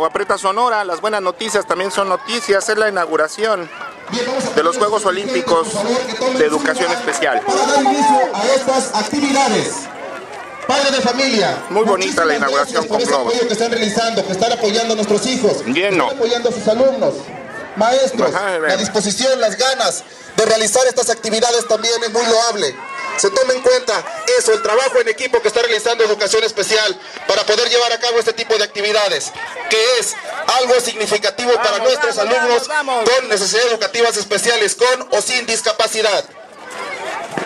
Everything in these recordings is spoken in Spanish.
Agua Prieta Sonora, las buenas noticias también son noticias, es la inauguración de los Juegos Olímpicos de Educación Especial. Para dar inicio a estas actividades. Padre de familia. Muy bonita la inauguración por con apoyo que están realizando, que están apoyando a nuestros hijos. Lleno. Están apoyando a sus alumnos. Maestros, Ajá, la disposición, las ganas de realizar estas actividades también es muy loable. Se toma en cuenta eso, el trabajo en equipo que está realizando Educación Especial para poder llevar a cabo este tipo de actividades, que es algo significativo para Vamos, nuestros vamos, alumnos vamos, vamos. con necesidades educativas especiales, con o sin discapacidad.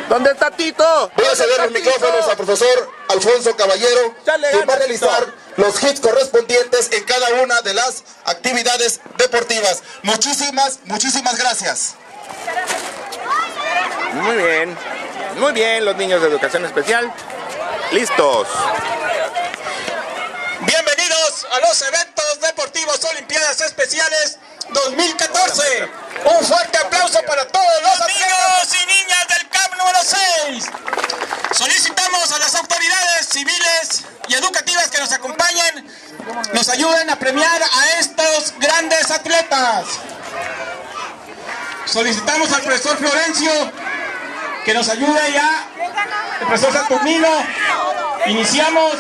¿Dónde está Tito? Voy a ¿Dónde ceder los micrófonos Tito? a profesor Alfonso Caballero, Chale, quien va a realizar Tito. los hits correspondientes en cada una de las actividades deportivas. Muchísimas, muchísimas gracias. Muy bien, muy bien los niños de Educación Especial. Listos. Bienvenidos a los eventos deportivos Olimpiadas Especiales 2014. Un fuerte aplauso para todos los amigos y niñas del CAP número 6. Solicitamos a las autoridades civiles y educativas que nos acompañen, nos ayuden a premiar a estos grandes atletas. Solicitamos al profesor Florencio que nos ayude ya. El profesor Saturnino. Iniciamos.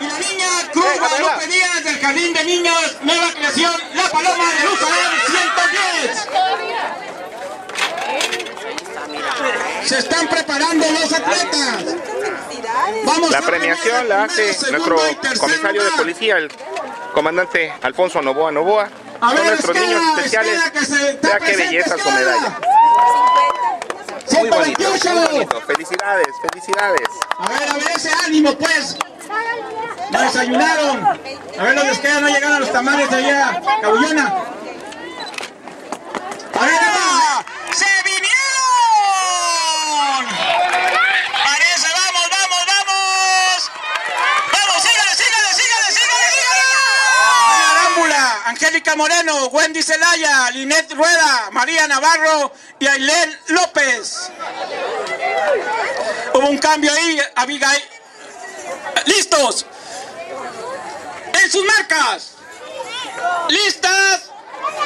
Y la niña Cruz Guadalupe. Díaz del Jardín de Niños, nueva creación, La Paloma de Luz 110. Se están preparando los atletas. Vamos La premiación la hace nuestro comisario de policía, el comandante Alfonso Novoa Novoa. A Son ver, nuestros niños especiales. que Vea qué belleza su medalla. Muy bonito, muy 128. bonito. Felicidades, felicidades. A ver, a ver ese ánimo, pues. No desayunaron. A ver, no les queda, no llegaron a los tamales de allá, Cabullona. A ver, va. ¡Se vinieron! Parece, vamos, vamos, vamos. Vamos, sígale, sígale, sígale, sígale, sígale. Arámbula, Angélica Moreno, Wendy Zelaya, Linet Rueda, María Navarro y Ailén López. Hubo un cambio ahí, Abigail. ¡Listos! ¡En sus marcas! ¡Listas!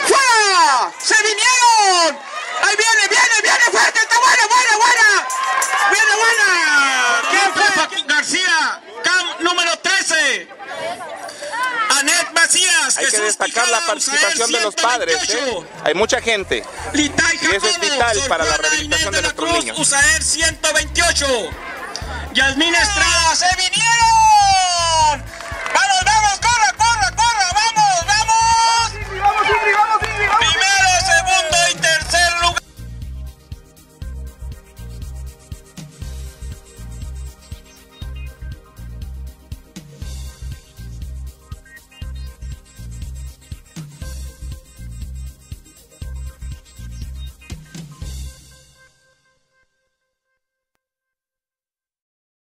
¡Fuera! ¡Se vinieron! Hay que destacar la participación de los padres. ¿eh? 128. Hay mucha gente. Y eso es vital Sor para la rehabilitación de nuestros Cruz, niños. USAER 128. Yasmín Estrada, ¡se vinieron!